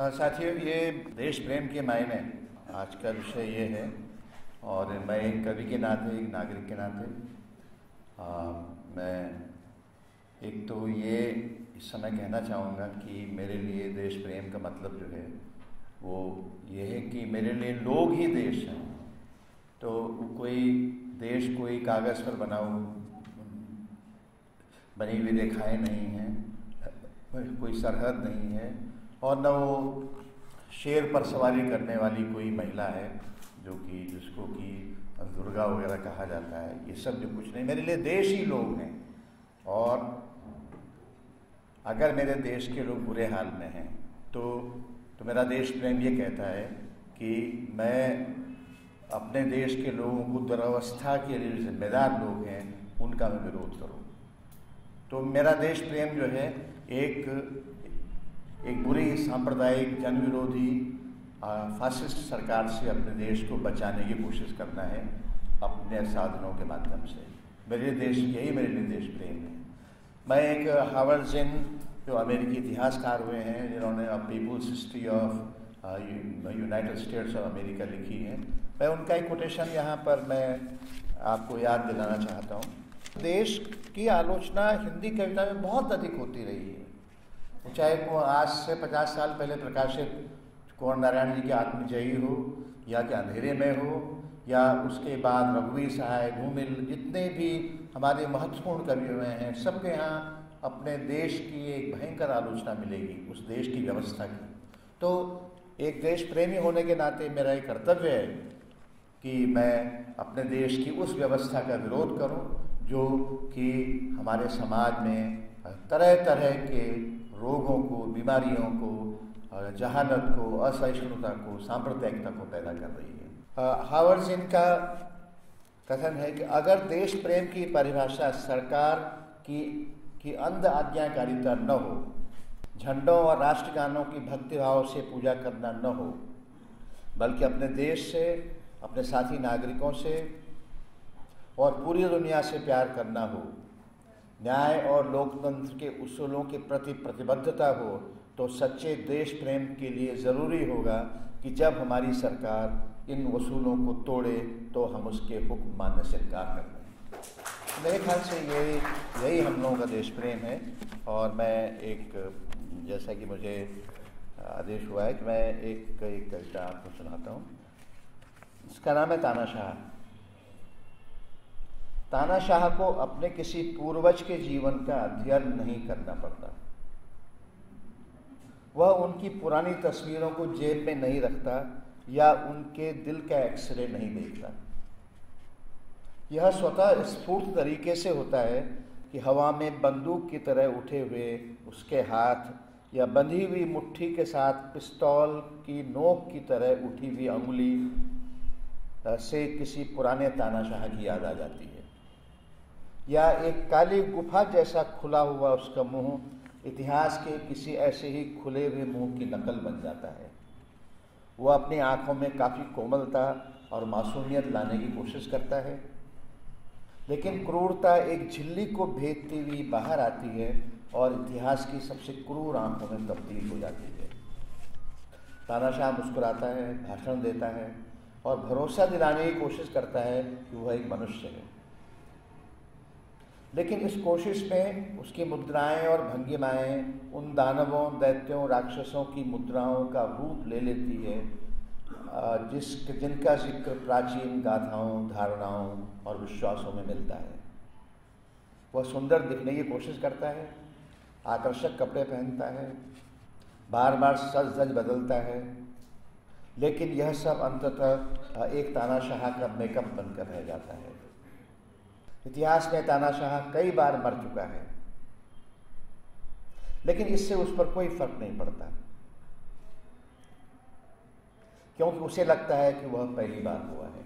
साथियों ये देश प्रेम के मायने आज का विषय ये है और मैं एक कवि के नाते एक नागरिक के नाते आ, मैं एक तो ये इस समय कहना चाहूँगा कि मेरे लिए देश प्रेम का मतलब जो है वो ये है कि मेरे लिए लोग ही देश हैं। तो कोई देश कोई कागज़ पर बनाओ बनी हुई रेखाएँ नहीं हैं, कोई सरहद नहीं है, और न वो शेर पर सवारी करने वाली कोई महिला है, जो कि जिसको कि दुर्गा वगैरह कहा जाता है, ये सब जो कुछ नहीं। मेरे लिए देश ही लोग हैं, और अगर मेरे देश के लोग बुरे हाल में हैं तो तो मेरा देश प्रेम ये कहता है कि मैं अपने देश के लोगों को दुरावस्था के लिए जिम्मेदार लोग हैं, उनका मैं विरोध करूँ। तो मेरा देश प्रेम जो है, एक एक बुरी सांप्रदायिक जन विरोधी फासिस्ट सरकार से अपने देश को बचाने की कोशिश करना है, अपने साधनों के माध्यम से। मेरे देश, यही मेरे लिए देश प्रेम है। मैं एक हावर्ड जिन, जो अमेरिकी इतिहासकार हुए हैं, जिन्होंने people's history of United States of America लिखी है। मैं उनका एक कोटेशन यहाँ पर मैं आपको याद दिलाना चाहता हूँ। देश की आलोचना हिंदी कविता में बहुत अधिक होती रही है। चाहे वो आज से पचास साल पहले प्रकाशित कुंवर नारायण जी के आत्मजयी हो, या कि अंधेरे में हो, या उसके बाद रघुवीर सहाय घूमिल जितने भी हमारे महत्वपूर्ण कवि हुए हैं, सबके यहाँ अपने देश की एक भयंकर आलोचना मिलेगी, उस देश की व्यवस्था की। तो एक देश प्रेमी होने के नाते मेरा एक कर्तव्य है कि मैं अपने देश की उस व्यवस्था का विरोध करूँ, जो कि हमारे समाज में तरह तरह के रोगों को, बीमारियों को, जहानत को, असहिष्णुता को, सांप्रदायिकता को पैदा कर रही है। हावर्ड सिंह का कथन है कि अगर देश प्रेम की परिभाषा सरकार की की अंध आज्ञाकारिता न हो झंडों और राष्ट्रगानों की भक्तिभाव से पूजा करना न हो, बल्कि अपने देश से, अपने साथी नागरिकों से और पूरी दुनिया से प्यार करना हो। न्याय और लोकतंत्र के उसूलों के प्रति प्रतिबद्धता हो तो सच्चे देश प्रेम के लिए ज़रूरी होगा कि जब हमारी सरकार इन वसूलों को तोड़े तो हम उसके हुक्म मानने से इनकार कर दें मेरे ख्याल से यही यही हम लोगों का देश प्रेम है और मैं एक जैसा कि मुझे आदेश हुआ है कि मैं एक एक कविता आपको सुनाता हूँ। इसका नाम है तानाशाह तानाशाह को अपने किसी पूर्वज के जीवन का अध्ययन नहीं करना पड़ता। वह उनकी पुरानी तस्वीरों को जेब में नहीं रखता या उनके दिल का एक्सरे नहीं देखता। यह स्वतः स्फूर्त तरीके से होता है कि हवा में बंदूक की तरह उठे हुए उसके हाथ या बंधी हुई मुट्ठी के साथ पिस्तौल की नोक की तरह उठी हुई अंगुली से किसी पुराने तानाशाह की याद आ जाती है। या एक काली गुफा जैसा खुला हुआ उसका मुँह इतिहास के किसी ऐसे ही खुले हुए मुँह की नकल बन जाता है। वह अपनी आँखों में काफ़ी कोमलता और मासूमियत लाने की कोशिश करता है। लेकिन क्रूरता एक झिल्ली को भेदती हुई बाहर आती है और इतिहास की सबसे क्रूर आँखों में तब्दील हो जाती है। तानाशाह मुस्कुराता है, भाषण देता है और भरोसा दिलाने की कोशिश करता है कि वह एक मनुष्य है। लेकिन इस कोशिश में उसकी मुद्राएँ और भंगिमाएँ उन दानवों, दैत्यों, राक्षसों की मुद्राओं का रूप ले लेती है जिस, जिनका ज़िक्र प्राचीन गाथाओं, धारणाओं और विश्वासों में मिलता है। वह सुंदर दिखने की कोशिश करता है आकर्षक कपड़े पहनता है बार बार सज धज बदलता है, लेकिन यह सब अंततः एक तानाशाह का मेकअप बनकर रह जाता है। इतिहास में तानाशाह कई बार मर चुका है, लेकिन इससे उस पर कोई फ़र्क नहीं पड़ता। क्योंकि उसे लगता है कि वह पहली बार हुआ है।